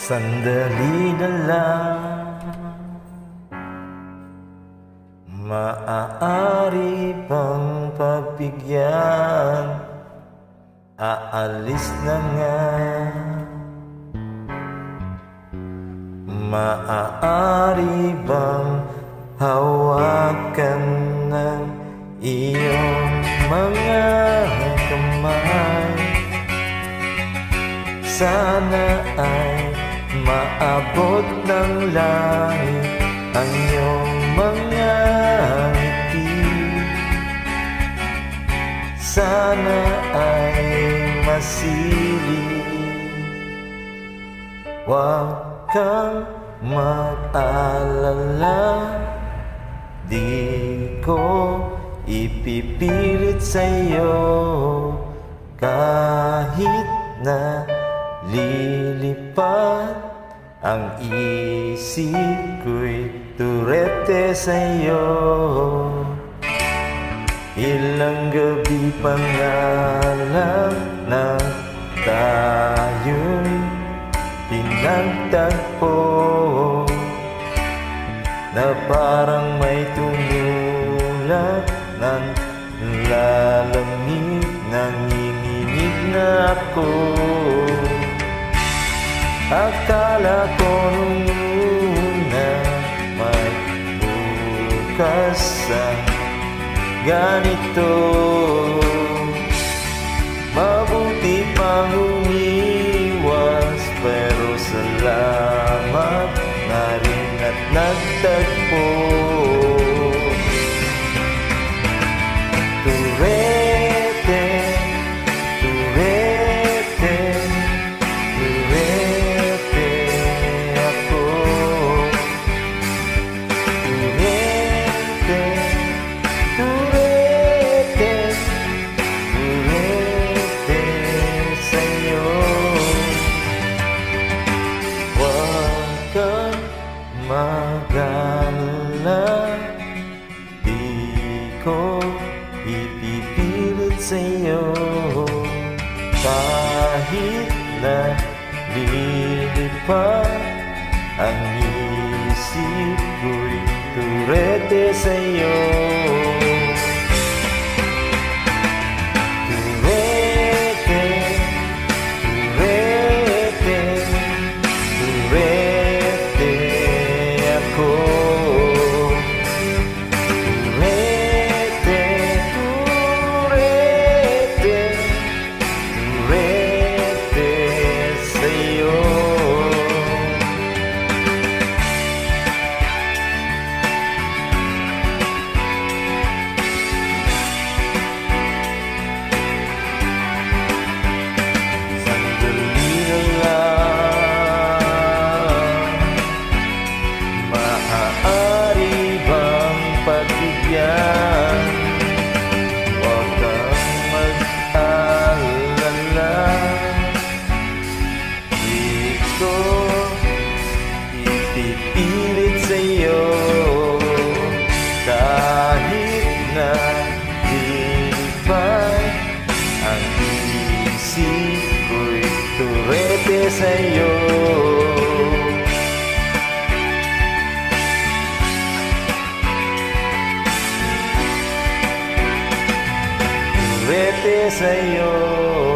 Sandali na lang. Maaari bang pagbigyan? Aalis na nga. Maaari bang hawakan ng iyong mga kamay? Sana ay maabot ng langit ang iyong mga ngiti Sana ay masilip Huwag kang mag-alala. Di ko ipipilit sa'yo Kahit na lilipad Ang isip ko'y turete sa'yo. Ilang gabi pa nga lang na tayo'y pinagtagpo. Na parang may tumulak ng lalamig Nanginginig na ako Akala ko nung una may ang ganito. Mabuti pang umiwas Pero salamat na rin at nagtagpo ko ipipilit sa'yo. Kahit na lilipad Ang isip ko'y turete sa'yo Kahit na lilipad Ang isip ko'y turete sa'yo. Turete sa'yo